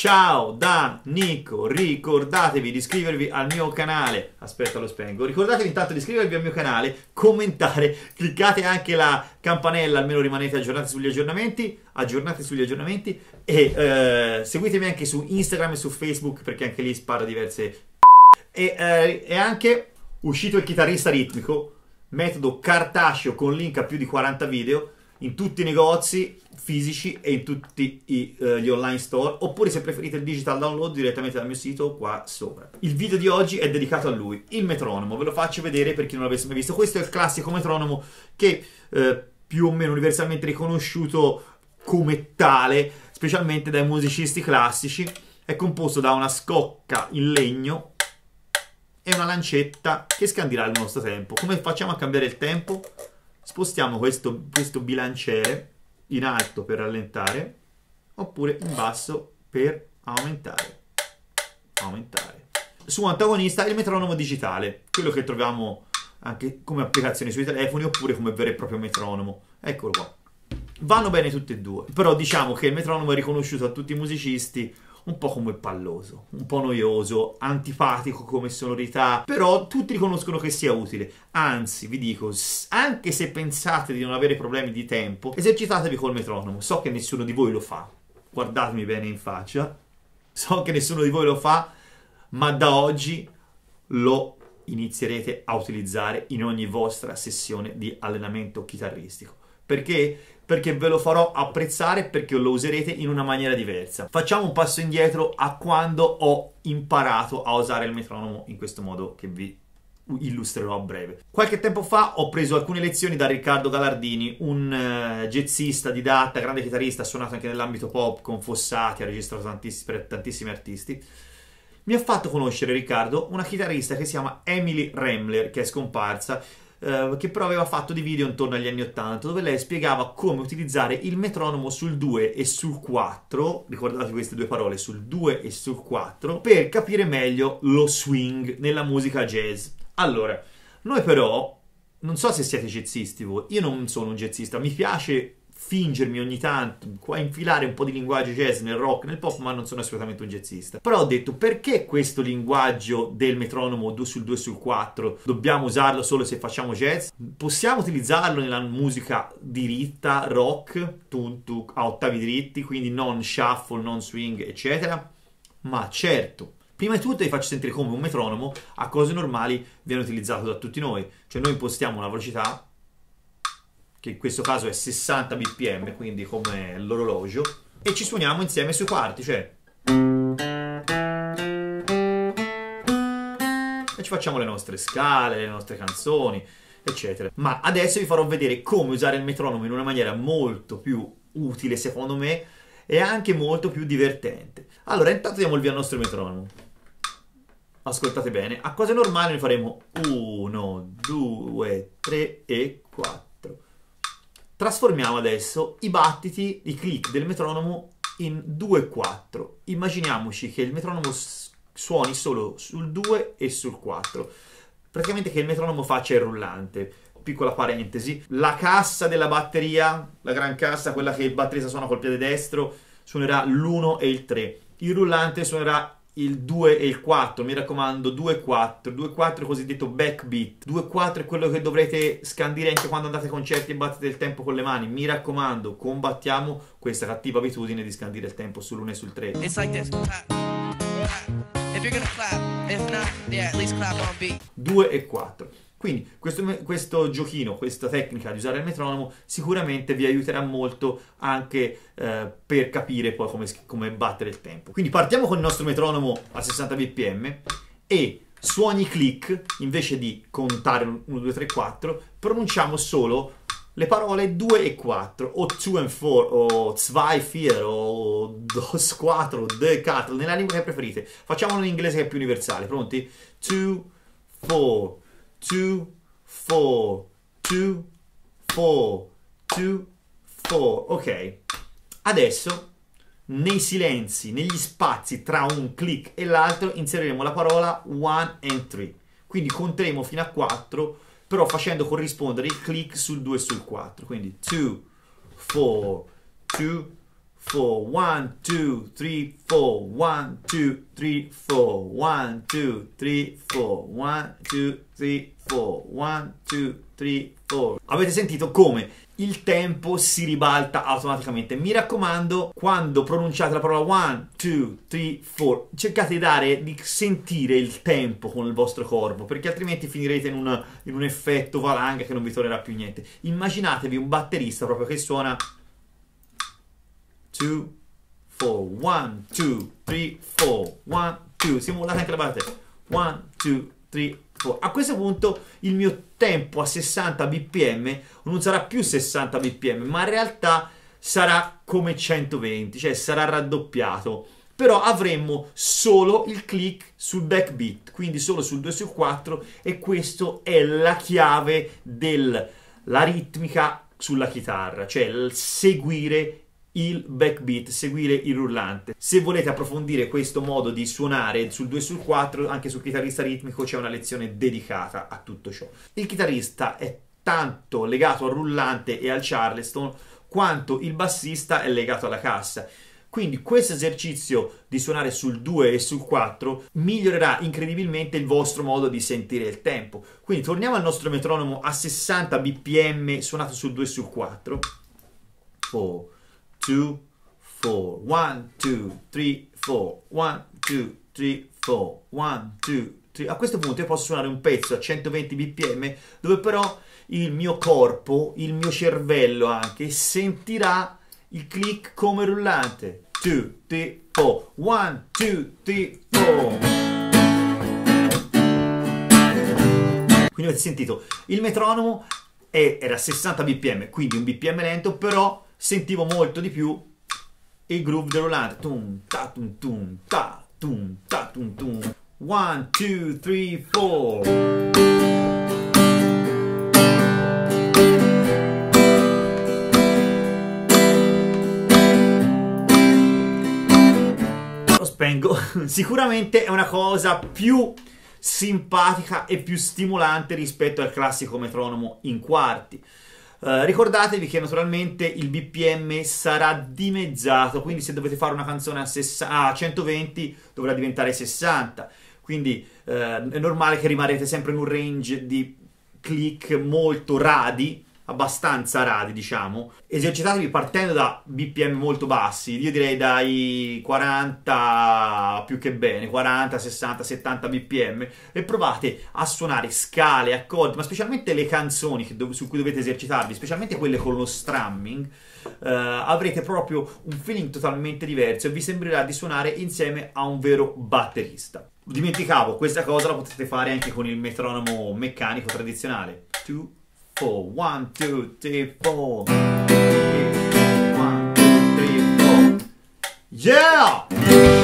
Ciao da Nico, ricordatevi di iscrivervi al mio canale, aspetta lo spengo, ricordatevi intanto di iscrivervi al mio canale, commentare, cliccate anche la campanella, almeno rimanete aggiornati sugli aggiornamenti, aggiornati sugli aggiornamenti. E eh, seguitemi anche su Instagram e su Facebook perché anche lì sparo diverse e, eh, e anche uscito il chitarrista ritmico, metodo cartaceo con link a più di 40 video in tutti i negozi fisici e in tutti i, uh, gli online store oppure se preferite il digital download direttamente dal mio sito qua sopra. Il video di oggi è dedicato a lui, il metronomo, ve lo faccio vedere per chi non l'avesse mai visto. Questo è il classico metronomo che uh, più o meno universalmente riconosciuto come tale, specialmente dai musicisti classici. È composto da una scocca in legno e una lancetta che scandirà il nostro tempo. Come facciamo a cambiare il tempo? Spostiamo questo, questo bilanciere in alto per rallentare oppure in basso per aumentare. Aumentare. Su antagonista il metronomo digitale, quello che troviamo anche come applicazione sui telefoni oppure come vero e proprio metronomo. Eccolo qua. Vanno bene tutti e due, però diciamo che il metronomo è riconosciuto a tutti i musicisti un po' come palloso, un po' noioso, antipatico come sonorità, però tutti riconoscono che sia utile. Anzi, vi dico, anche se pensate di non avere problemi di tempo, esercitatevi col metronomo. So che nessuno di voi lo fa. Guardatemi bene in faccia. So che nessuno di voi lo fa, ma da oggi lo inizierete a utilizzare in ogni vostra sessione di allenamento chitarristico. Perché? Perché ve lo farò apprezzare perché lo userete in una maniera diversa. Facciamo un passo indietro a quando ho imparato a usare il metronomo in questo modo che vi illustrerò a breve. Qualche tempo fa ho preso alcune lezioni da Riccardo Galardini, un uh, jazzista, didatta, grande chitarrista, suonato anche nell'ambito pop con Fossati, ha registrato tantiss- per tantissimi artisti. Mi ha fatto conoscere Riccardo una chitarrista che si chiama Emily Remler, che è scomparsa eh, che però aveva fatto dei video intorno agli anni 80 dove lei spiegava come utilizzare il metronomo sul 2 e sul 4, ricordate queste due parole, sul 2 e sul 4, per capire meglio lo swing nella musica jazz. Allora, noi però, non so se siete jazzisti voi, io non sono un jazzista, mi piace fingermi ogni tanto, qua infilare un po' di linguaggio jazz nel rock, nel pop, ma non sono assolutamente un jazzista. Però ho detto, perché questo linguaggio del metronomo 2 sul 2 sul 4 dobbiamo usarlo solo se facciamo jazz? Possiamo utilizzarlo nella musica diritta, rock, tu, tu, a ottavi dritti, quindi non shuffle, non swing, eccetera? Ma certo, Prima di tutto vi faccio sentire come un metronomo a cose normali viene utilizzato da tutti noi, cioè noi impostiamo una velocità che in questo caso è 60 bpm, quindi come l'orologio, e ci suoniamo insieme sui quarti, cioè... E ci facciamo le nostre scale, le nostre canzoni, eccetera. Ma adesso vi farò vedere come usare il metronomo in una maniera molto più utile, secondo me, e anche molto più divertente. Allora, intanto diamo il via al nostro metronomo. Ascoltate bene, a cose normali ne faremo 1, 2, 3 e 4. Trasformiamo adesso i battiti, i click del metronomo in 2-4. Immaginiamoci che il metronomo suoni solo sul 2 e sul 4. Praticamente che il metronomo faccia il rullante. Piccola parentesi, la cassa della batteria, la gran cassa, quella che il batterista suona col piede destro, suonerà l'1 e il 3. Il rullante suonerà il 2 e il 4, mi raccomando 2-4, 2-4 è il cosiddetto backbeat, 2-4 è quello che dovrete scandire anche quando andate a concerti e battete il tempo con le mani, mi raccomando combattiamo questa cattiva abitudine di scandire il tempo sull'1 e sul 3. It's like this. 2 e 4. Quindi questo, questo, giochino, questa tecnica di usare il metronomo sicuramente vi aiuterà molto anche eh, per capire poi come, come, battere il tempo. Quindi partiamo con il nostro metronomo a 60 bpm e su ogni click, invece di contare 1, 2, 3, 4, pronunciamo solo le parole 2 e 4, o 2 and 4, o 2, 4, o 2, 4, 2, 4, nella lingua che preferite. Facciamolo in inglese che è più universale. Pronti? 2, 4, two, four, two, four, two, four. Ok. Adesso nei silenzi, negli spazi tra un click e l'altro inseriremo la parola one and three. Quindi conteremo fino a 4, però facendo corrispondere il click sul 2 e sul 4. Quindi 2, 4, 2, four, one, two, three, four, one, two, three, four, one, two, three, four, one, two, three, four, one, two, three, four. Avete sentito come il tempo si ribalta automaticamente. Mi raccomando, quando pronunciate la parola one, two, three, four, cercate di dare, di sentire il tempo con il vostro corpo, perché altrimenti finirete in, una, in un effetto valanga che non vi tornerà più niente. Immaginatevi un batterista proprio che suona two, four, one, two, three, four, one, two. Simulate anche la batteria. One, two, three, four. A questo punto il mio tempo a 60 bpm non sarà più 60 bpm, ma in realtà sarà come 120, cioè sarà raddoppiato. Però avremmo solo il click sul backbeat, quindi solo sul 2 su 4 e questo è la chiave della ritmica sulla chitarra, cioè il seguire il backbeat, seguire il rullante. Se volete approfondire questo modo di suonare sul 2 sul 4, anche sul chitarrista ritmico c'è una lezione dedicata a tutto ciò. Il chitarrista è tanto legato al rullante e al charleston quanto il bassista è legato alla cassa. Quindi questo esercizio di suonare sul 2 e sul 4 migliorerà incredibilmente il vostro modo di sentire il tempo. Quindi torniamo al nostro metronomo a 60 bpm suonato sul 2 e sul 4. 4 two, four. One, two, three, four. One, two, three, four. One, two, three. A questo punto io posso suonare un pezzo a 120 bpm dove però il mio corpo, il mio cervello anche sentirà il click come rullante. Two, three, four. One, two, three, four. Quindi avete sentito, il metronomo era 60 bpm, quindi un bpm lento, però sentivo molto di più il groove del rullante. Tum, ta, tum, tum, ta, tum, ta, tum, tum. One, two, three, four. Lo spengo. Sicuramente è una cosa più simpatica e più stimolante rispetto al classico metronomo in quarti. Uh, ricordatevi che naturalmente il BPM sarà dimezzato, quindi se dovete fare una canzone a, sess- a 120 dovrà diventare 60, quindi uh, è normale che rimarrete sempre in un range di click molto radi, abbastanza radi, diciamo. Esercitatevi partendo da BPM molto bassi, io direi dai 40 più che bene, 40, 60, 70 BPM e provate a suonare scale, accordi, ma specialmente le canzoni su cui dovete esercitarvi, specialmente quelle con lo strumming, uh, avrete proprio un feeling totalmente diverso e vi sembrerà di suonare insieme a un vero batterista. Dimenticavo, questa cosa la potete fare anche con il metronomo meccanico tradizionale. Two, four. One, two, three, four. One, two, three, four. Yeah!